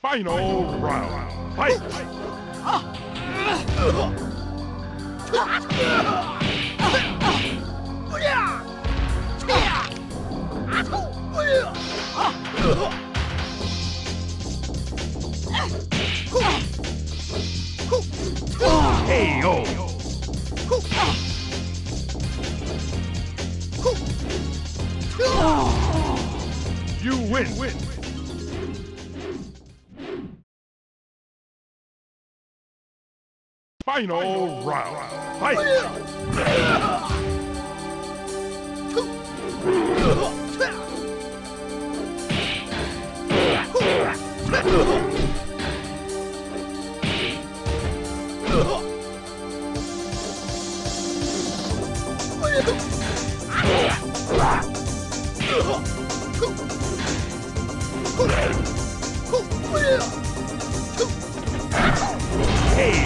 Final round. Fight! KO! Final round. Fight!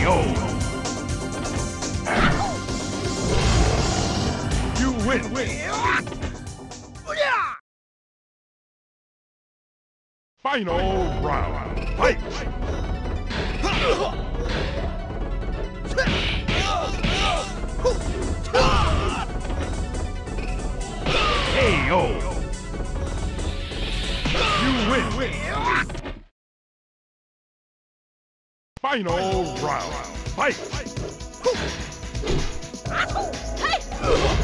KO! Win! Final round. Fight! KO! You win! win. Final round. Fight! KO!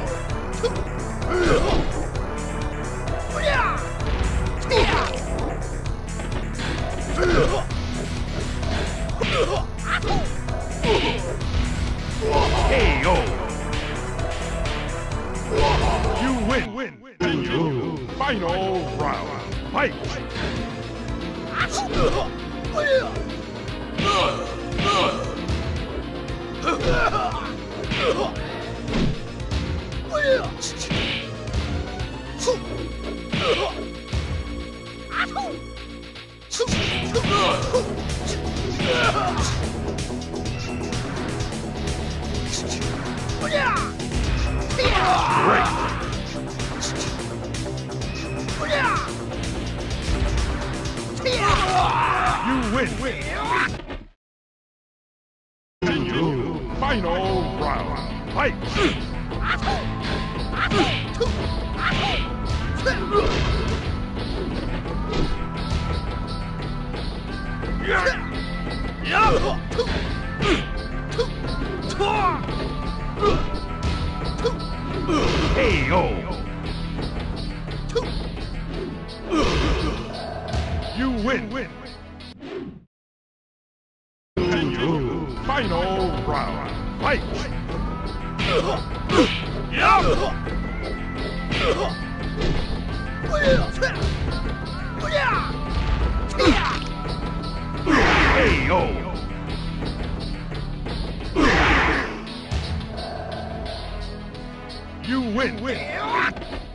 Final round. Fight! Great! Win! Continue. Final round. Fight! KO! You win! win. You win. win.